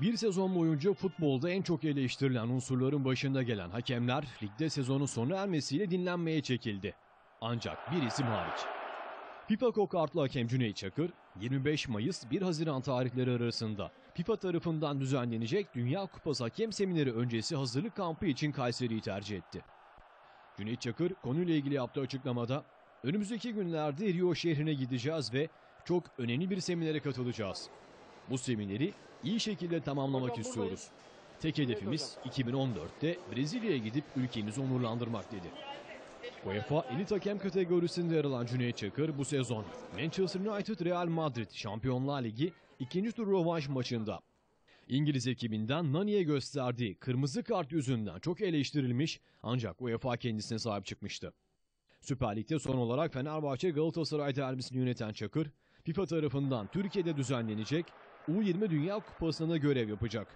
Bir sezon boyunca futbolda en çok eleştirilen unsurların başında gelen hakemler ligde sezonun sona ermesiyle dinlenmeye çekildi. Ancak bir isim hariç. FIFA kokartlı hakem Cüneyt Çakır, 25 Mayıs 1 Haziran tarihleri arasında FIFA tarafından düzenlenecek Dünya Kupası hakem semineri öncesi hazırlık kampı için Kayseri'yi tercih etti. Cüneyt Çakır konuyla ilgili yaptığı açıklamada, önümüzdeki günlerde Rio şehrine gideceğiz ve çok önemli bir seminere katılacağız. Bu semineri iyi şekilde tamamlamak Hocam istiyoruz. Tek hedefimiz 2014'te Brezilya'ya gidip ülkemizi onurlandırmak dedi. UEFA elit hakem kategorisinde yer alan Cüneyt Çakır bu sezon Manchester United Real Madrid Şampiyonlar Ligi ikinci tur rövanş maçında İngiliz ekibinden Nani'ye gösterdiği kırmızı kart yüzünden çok eleştirilmiş ancak UEFA kendisine sahip çıkmıştı. Süper Lig'de son olarak Fenerbahçe Galatasaray derbisini yöneten Çakır, FIFA tarafından Türkiye'de düzenlenecek U20 Dünya Kupası'na görev yapacak.